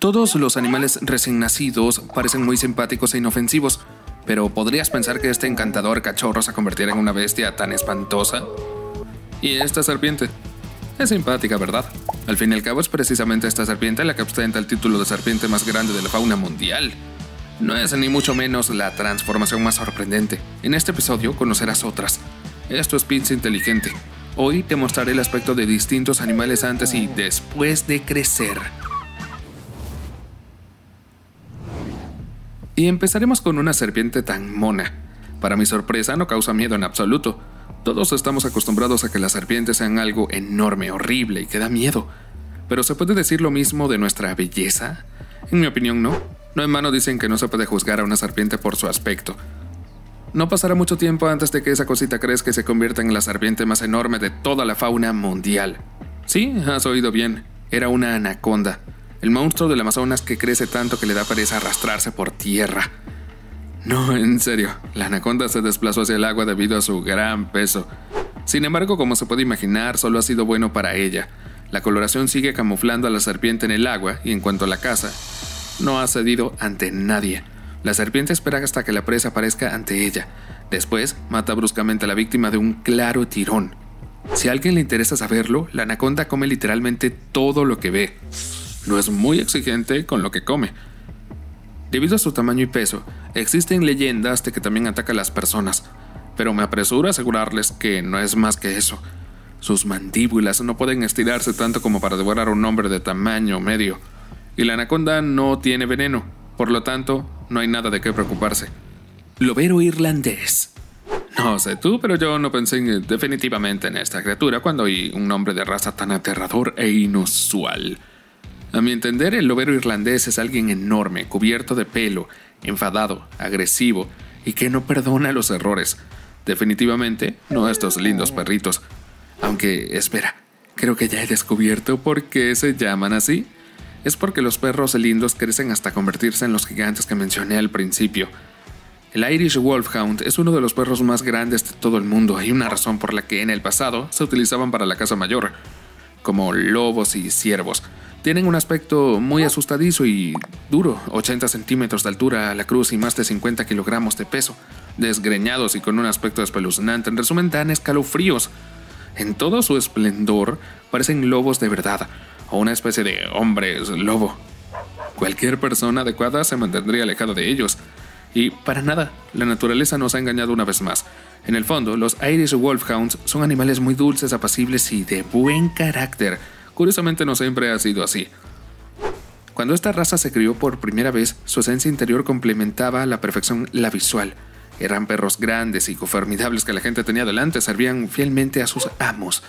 Todos los animales recién nacidos parecen muy simpáticos e inofensivos, pero ¿podrías pensar que este encantador cachorro se convirtiera en una bestia tan espantosa? Y esta serpiente. Es simpática, ¿verdad? Al fin y al cabo es precisamente esta serpiente la que ostenta el título de serpiente más grande de la fauna mundial. No es ni mucho menos la transformación más sorprendente. En este episodio conocerás otras. Esto es Pince Inteligente. Hoy te mostraré el aspecto de distintos animales antes y después de crecer. Y empezaremos con una serpiente tan mona. Para mi sorpresa no causa miedo en absoluto. Todos estamos acostumbrados a que las serpientes sean algo enorme, horrible y que da miedo. Pero ¿se puede decir lo mismo de nuestra belleza? En mi opinión no. No en vano dicen que no se puede juzgar a una serpiente por su aspecto. No pasará mucho tiempo antes de que esa cosita crezca y se convierta en la serpiente más enorme de toda la fauna mundial. Sí, has oído bien. Era una anaconda el monstruo del Amazonas que crece tanto que le da pereza arrastrarse por tierra. No, en serio, la anaconda se desplazó hacia el agua debido a su gran peso. Sin embargo, como se puede imaginar, solo ha sido bueno para ella. La coloración sigue camuflando a la serpiente en el agua y en cuanto a la caza, no ha cedido ante nadie. La serpiente espera hasta que la presa aparezca ante ella. Después, mata bruscamente a la víctima de un claro tirón. Si a alguien le interesa saberlo, la anaconda come literalmente todo lo que ve no es muy exigente con lo que come. Debido a su tamaño y peso, existen leyendas de que también ataca a las personas, pero me apresuro a asegurarles que no es más que eso. Sus mandíbulas no pueden estirarse tanto como para devorar a un hombre de tamaño medio, y la anaconda no tiene veneno, por lo tanto, no hay nada de qué preocuparse. Lobero irlandés. No sé tú, pero yo no pensé definitivamente en esta criatura cuando oí un nombre de raza tan aterrador e inusual. A mi entender, el lobero irlandés es alguien enorme, cubierto de pelo, enfadado, agresivo y que no perdona los errores. Definitivamente no estos lindos perritos. Aunque, espera, creo que ya he descubierto por qué se llaman así. Es porque los perros lindos crecen hasta convertirse en los gigantes que mencioné al principio. El Irish Wolfhound es uno de los perros más grandes de todo el mundo y una razón por la que en el pasado se utilizaban para la caza mayor, como lobos y ciervos. Tienen un aspecto muy asustadizo y duro, 80 centímetros de altura a la cruz y más de 50 kilogramos de peso, desgreñados y con un aspecto espeluznante. En resumen, dan escalofríos. En todo su esplendor, parecen lobos de verdad, o una especie de hombres lobo. Cualquier persona adecuada se mantendría alejada de ellos. Y para nada, la naturaleza nos ha engañado una vez más. En el fondo, los Irish Wolfhounds son animales muy dulces, apacibles y de buen carácter Curiosamente no siempre ha sido así. Cuando esta raza se crió por primera vez, su esencia interior complementaba a la perfección la visual. Eran perros grandes y formidables que la gente tenía delante, servían fielmente a sus amos.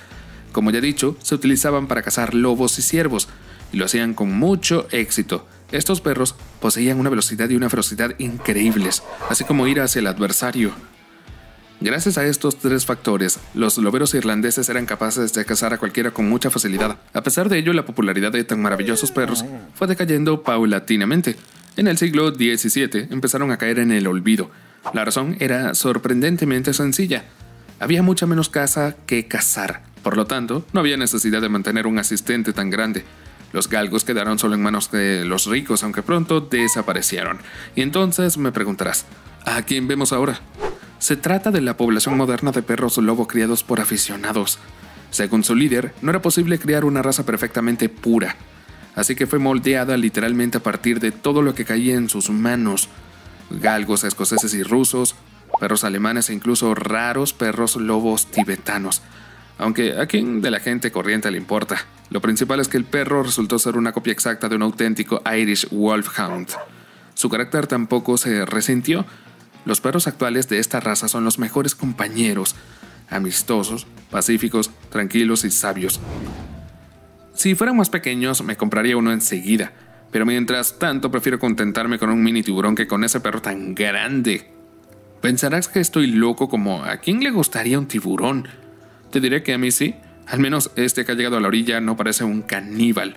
Como ya he dicho, se utilizaban para cazar lobos y ciervos, y lo hacían con mucho éxito. Estos perros poseían una velocidad y una ferocidad increíbles, así como ir hacia el adversario. Gracias a estos tres factores, los loberos irlandeses eran capaces de cazar a cualquiera con mucha facilidad. A pesar de ello, la popularidad de tan maravillosos perros fue decayendo paulatinamente. En el siglo XVII empezaron a caer en el olvido. La razón era sorprendentemente sencilla. Había mucha menos caza que cazar. Por lo tanto, no había necesidad de mantener un asistente tan grande. Los galgos quedaron solo en manos de los ricos, aunque pronto desaparecieron. Y entonces me preguntarás, ¿a quién vemos ahora? Se trata de la población moderna de perros lobo criados por aficionados. Según su líder, no era posible criar una raza perfectamente pura, así que fue moldeada literalmente a partir de todo lo que caía en sus manos. Galgos escoceses y rusos, perros alemanes e incluso raros perros lobos tibetanos. Aunque a quién de la gente corriente le importa. Lo principal es que el perro resultó ser una copia exacta de un auténtico Irish Wolfhound. Su carácter tampoco se resintió, los perros actuales de esta raza son los mejores compañeros, amistosos, pacíficos, tranquilos y sabios. Si fueran más pequeños, me compraría uno enseguida, pero mientras tanto prefiero contentarme con un mini tiburón que con ese perro tan grande. Pensarás que estoy loco como ¿a quién le gustaría un tiburón? Te diré que a mí sí, al menos este que ha llegado a la orilla no parece un caníbal.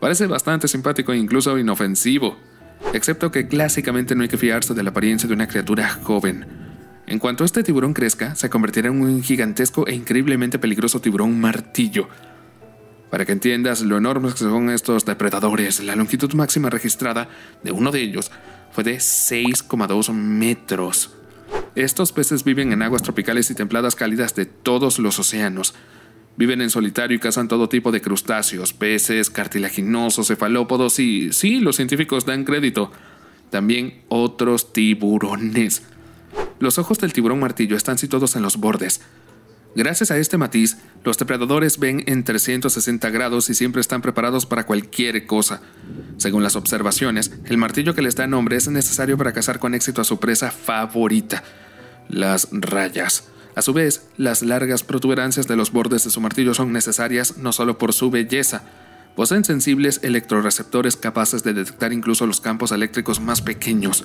Parece bastante simpático e incluso inofensivo excepto que clásicamente no hay que fiarse de la apariencia de una criatura joven. En cuanto este tiburón crezca, se convertirá en un gigantesco e increíblemente peligroso tiburón martillo. Para que entiendas lo enormes que son estos depredadores, la longitud máxima registrada de uno de ellos fue de 6,2 metros. Estos peces viven en aguas tropicales y templadas cálidas de todos los océanos. Viven en solitario y cazan todo tipo de crustáceos, peces, cartilaginosos, cefalópodos y, sí, los científicos dan crédito, también otros tiburones. Los ojos del tiburón martillo están situados en los bordes. Gracias a este matiz, los depredadores ven en 360 grados y siempre están preparados para cualquier cosa. Según las observaciones, el martillo que les da nombre es necesario para cazar con éxito a su presa favorita, las rayas. A su vez, las largas protuberancias de los bordes de su martillo son necesarias no solo por su belleza, poseen sensibles electroreceptores capaces de detectar incluso los campos eléctricos más pequeños.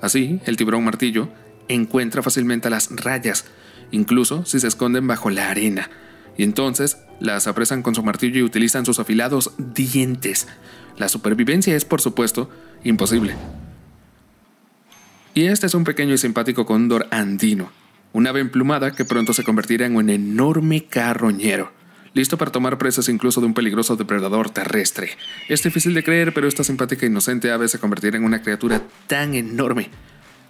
Así, el tiburón martillo encuentra fácilmente las rayas, incluso si se esconden bajo la arena, y entonces las apresan con su martillo y utilizan sus afilados dientes. La supervivencia es, por supuesto, imposible. Y este es un pequeño y simpático cóndor andino, un ave emplumada que pronto se convertirá en un enorme carroñero, listo para tomar presas incluso de un peligroso depredador terrestre. Es difícil de creer, pero esta simpática e inocente ave se convertirá en una criatura tan enorme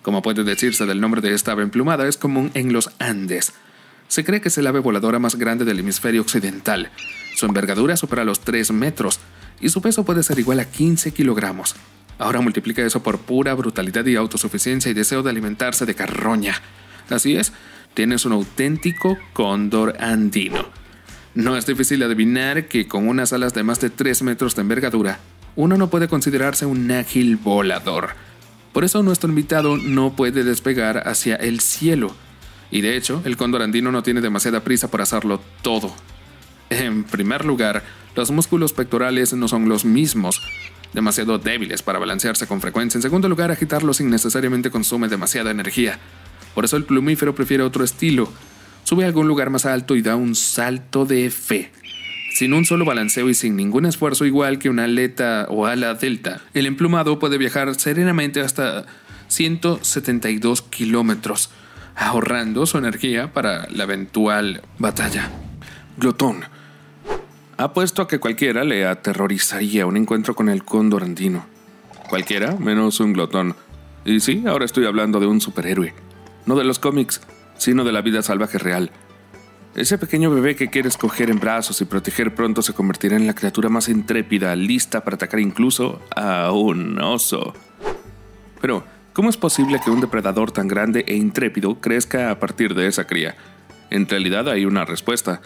como puede decirse del nombre de esta ave emplumada, es común en los Andes. Se cree que es el ave voladora más grande del hemisferio occidental. Su envergadura supera los 3 metros y su peso puede ser igual a 15 kilogramos. Ahora multiplica eso por pura brutalidad y autosuficiencia y deseo de alimentarse de carroña. Así es, tienes un auténtico cóndor andino. No es difícil adivinar que con unas alas de más de 3 metros de envergadura, uno no puede considerarse un ágil volador. Por eso nuestro invitado no puede despegar hacia el cielo. Y de hecho, el cóndor andino no tiene demasiada prisa por hacerlo todo. En primer lugar, los músculos pectorales no son los mismos, demasiado débiles para balancearse con frecuencia. En segundo lugar, agitarlos innecesariamente consume demasiada energía. Por eso el plumífero prefiere otro estilo. Sube a algún lugar más alto y da un salto de fe sin un solo balanceo y sin ningún esfuerzo igual que una aleta o ala delta. El emplumado puede viajar serenamente hasta 172 kilómetros, ahorrando su energía para la eventual batalla. Glotón. Apuesto a que cualquiera le aterrorizaría un encuentro con el cóndor andino. Cualquiera, menos un glotón. Y sí, ahora estoy hablando de un superhéroe. No de los cómics, sino de la vida salvaje real ese pequeño bebé que quieres coger en brazos y proteger pronto se convertirá en la criatura más intrépida, lista para atacar incluso a un oso. Pero, ¿cómo es posible que un depredador tan grande e intrépido crezca a partir de esa cría? En realidad hay una respuesta.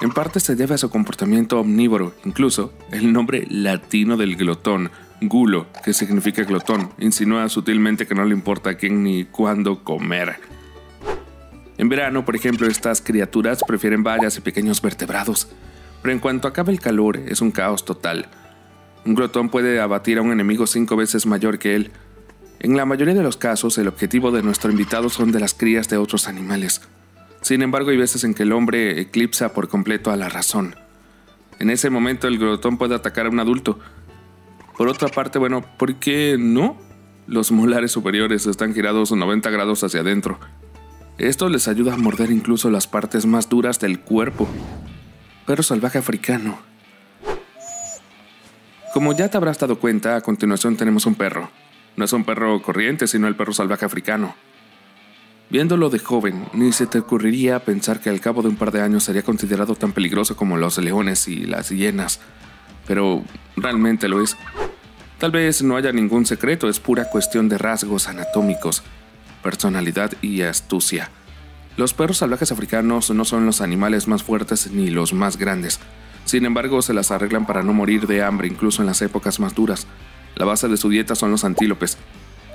En parte se debe a su comportamiento omnívoro, incluso el nombre latino del glotón, gulo, que significa glotón, insinúa sutilmente que no le importa a quién ni cuándo comer. En verano, por ejemplo, estas criaturas prefieren bayas y pequeños vertebrados, pero en cuanto acabe el calor es un caos total. Un glotón puede abatir a un enemigo cinco veces mayor que él. En la mayoría de los casos, el objetivo de nuestro invitado son de las crías de otros animales. Sin embargo, hay veces en que el hombre eclipsa por completo a la razón. En ese momento el glotón puede atacar a un adulto. Por otra parte, bueno, ¿por qué no? Los molares superiores están girados 90 grados hacia adentro, esto les ayuda a morder incluso las partes más duras del cuerpo. Perro salvaje africano. Como ya te habrás dado cuenta, a continuación tenemos un perro. No es un perro corriente, sino el perro salvaje africano. Viéndolo de joven, ni se te ocurriría pensar que al cabo de un par de años sería considerado tan peligroso como los leones y las hienas. Pero realmente lo es. Tal vez no haya ningún secreto, es pura cuestión de rasgos anatómicos personalidad y astucia. Los perros salvajes africanos no son los animales más fuertes ni los más grandes. Sin embargo, se las arreglan para no morir de hambre incluso en las épocas más duras. La base de su dieta son los antílopes,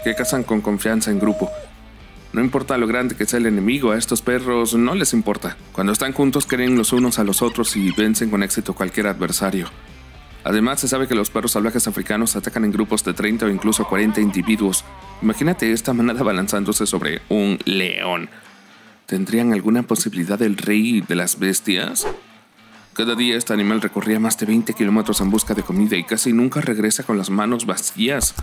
que cazan con confianza en grupo. No importa lo grande que sea el enemigo, a estos perros no les importa. Cuando están juntos creen los unos a los otros y vencen con éxito cualquier adversario. Además, se sabe que los perros salvajes africanos atacan en grupos de 30 o incluso 40 individuos. Imagínate esta manada balanzándose sobre un león. ¿Tendrían alguna posibilidad el rey de las bestias? Cada día este animal recorría más de 20 kilómetros en busca de comida y casi nunca regresa con las manos vacías.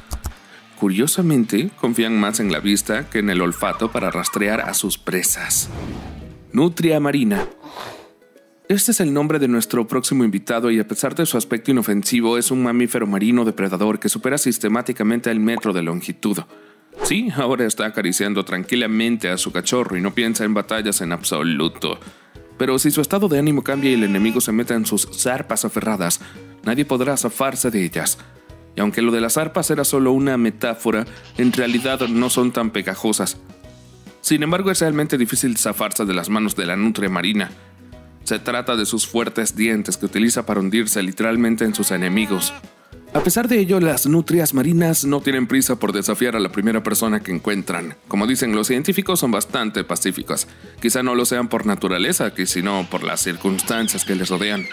Curiosamente, confían más en la vista que en el olfato para rastrear a sus presas. Nutria marina. Este es el nombre de nuestro próximo invitado y a pesar de su aspecto inofensivo es un mamífero marino depredador que supera sistemáticamente el metro de longitud. Sí, ahora está acariciando tranquilamente a su cachorro y no piensa en batallas en absoluto. Pero si su estado de ánimo cambia y el enemigo se mete en sus zarpas aferradas, nadie podrá zafarse de ellas. Y aunque lo de las zarpas era solo una metáfora, en realidad no son tan pegajosas. Sin embargo, es realmente difícil zafarse de las manos de la nutria marina. Se trata de sus fuertes dientes que utiliza para hundirse literalmente en sus enemigos. A pesar de ello, las nutrias marinas no tienen prisa por desafiar a la primera persona que encuentran. Como dicen los científicos, son bastante pacíficas. Quizá no lo sean por naturaleza, sino por las circunstancias que les rodean.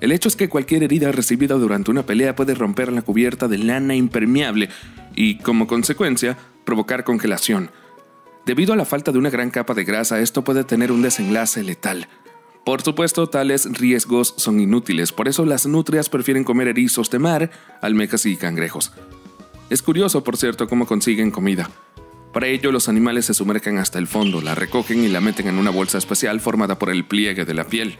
El hecho es que cualquier herida recibida durante una pelea puede romper la cubierta de lana impermeable y, como consecuencia, provocar congelación. Debido a la falta de una gran capa de grasa, esto puede tener un desenlace letal. Por supuesto, tales riesgos son inútiles, por eso las nutrias prefieren comer erizos de mar, almecas y cangrejos. Es curioso, por cierto, cómo consiguen comida. Para ello, los animales se sumergen hasta el fondo, la recogen y la meten en una bolsa especial formada por el pliegue de la piel.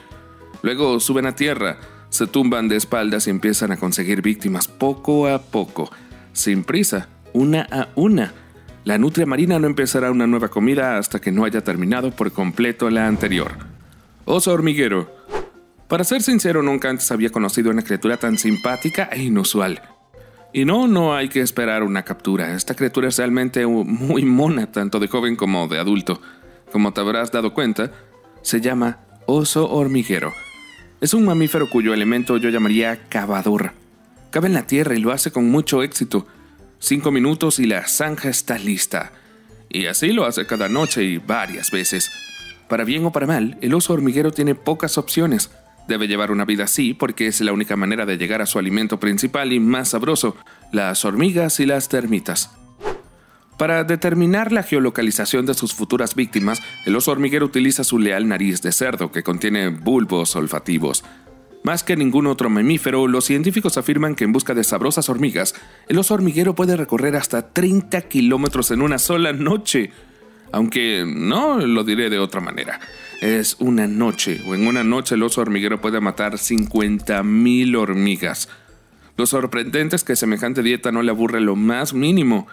Luego suben a tierra, se tumban de espaldas y empiezan a conseguir víctimas poco a poco, sin prisa, una a una. La nutria marina no empezará una nueva comida hasta que no haya terminado por completo la anterior. Oso hormiguero. Para ser sincero, nunca antes había conocido una criatura tan simpática e inusual. Y no, no hay que esperar una captura. Esta criatura es realmente muy mona, tanto de joven como de adulto. Como te habrás dado cuenta, se llama oso hormiguero. Es un mamífero cuyo elemento yo llamaría cavador. Cabe en la tierra y lo hace con mucho éxito. Cinco minutos y la zanja está lista. Y así lo hace cada noche y varias veces. Para bien o para mal, el oso hormiguero tiene pocas opciones. Debe llevar una vida así porque es la única manera de llegar a su alimento principal y más sabroso, las hormigas y las termitas. Para determinar la geolocalización de sus futuras víctimas, el oso hormiguero utiliza su leal nariz de cerdo que contiene bulbos olfativos. Más que ningún otro mamífero, los científicos afirman que en busca de sabrosas hormigas, el oso hormiguero puede recorrer hasta 30 kilómetros en una sola noche. Aunque no lo diré de otra manera. Es una noche, o en una noche el oso hormiguero puede matar 50.000 hormigas. Lo sorprendente es que semejante dieta no le aburre lo más mínimo.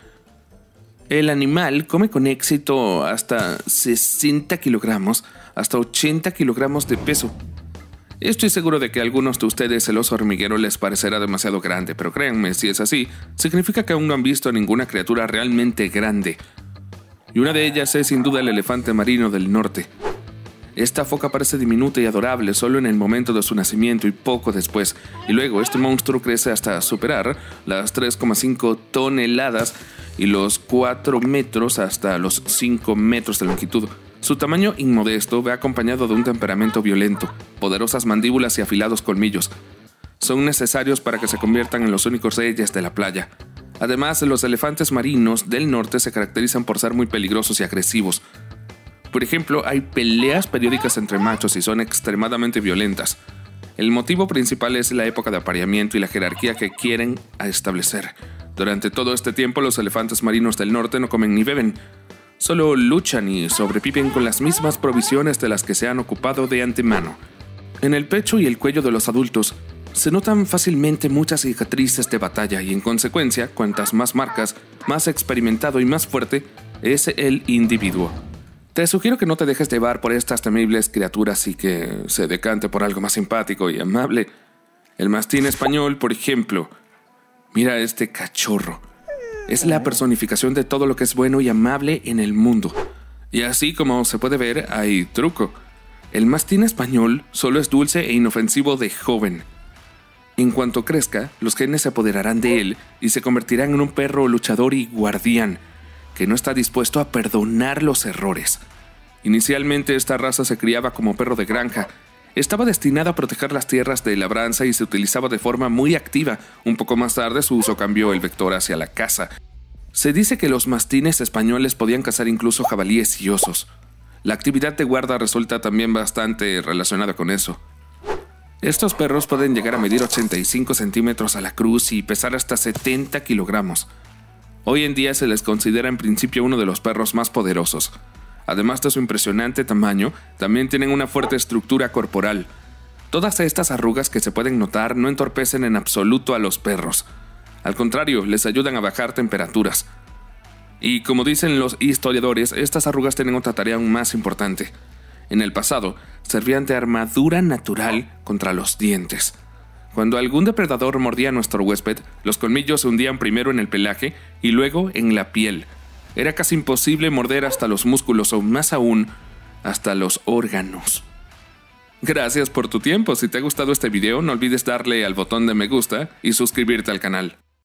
El animal come con éxito hasta 60 kilogramos, hasta 80 kilogramos de peso. Estoy seguro de que a algunos de ustedes el oso hormiguero les parecerá demasiado grande, pero créanme, si es así, significa que aún no han visto ninguna criatura realmente grande y una de ellas es sin duda el elefante marino del norte. Esta foca parece diminuta y adorable solo en el momento de su nacimiento y poco después, y luego este monstruo crece hasta superar las 3,5 toneladas y los 4 metros hasta los 5 metros de longitud. Su tamaño inmodesto va acompañado de un temperamento violento, poderosas mandíbulas y afilados colmillos. Son necesarios para que se conviertan en los únicos reyes de la playa. Además, los elefantes marinos del norte se caracterizan por ser muy peligrosos y agresivos. Por ejemplo, hay peleas periódicas entre machos y son extremadamente violentas. El motivo principal es la época de apareamiento y la jerarquía que quieren establecer. Durante todo este tiempo los elefantes marinos del norte no comen ni beben, solo luchan y sobreviven con las mismas provisiones de las que se han ocupado de antemano. En el pecho y el cuello de los adultos se notan fácilmente muchas cicatrices de batalla y en consecuencia, cuantas más marcas, más experimentado y más fuerte es el individuo. Te sugiero que no te dejes llevar por estas temibles criaturas y que se decante por algo más simpático y amable. El mastín español, por ejemplo. Mira este cachorro. Es la personificación de todo lo que es bueno y amable en el mundo. Y así como se puede ver, hay truco. El mastín español solo es dulce e inofensivo de joven. En cuanto crezca, los genes se apoderarán de él y se convertirán en un perro luchador y guardián, que no está dispuesto a perdonar los errores. Inicialmente esta raza se criaba como perro de granja. Estaba destinada a proteger las tierras de labranza y se utilizaba de forma muy activa. Un poco más tarde su uso cambió el vector hacia la caza. Se dice que los mastines españoles podían cazar incluso jabalíes y osos. La actividad de guarda resulta también bastante relacionada con eso. Estos perros pueden llegar a medir 85 centímetros a la cruz y pesar hasta 70 kilogramos. Hoy en día se les considera en principio uno de los perros más poderosos. Además de su impresionante tamaño, también tienen una fuerte estructura corporal. Todas estas arrugas que se pueden notar no entorpecen en absoluto a los perros. Al contrario, les ayudan a bajar temperaturas. Y como dicen los historiadores, estas arrugas tienen otra tarea aún más importante. En el pasado, servían de armadura natural contra los dientes. Cuando algún depredador mordía a nuestro huésped, los colmillos se hundían primero en el pelaje y luego en la piel. Era casi imposible morder hasta los músculos o más aún, hasta los órganos. Gracias por tu tiempo. Si te ha gustado este video, no olvides darle al botón de me gusta y suscribirte al canal.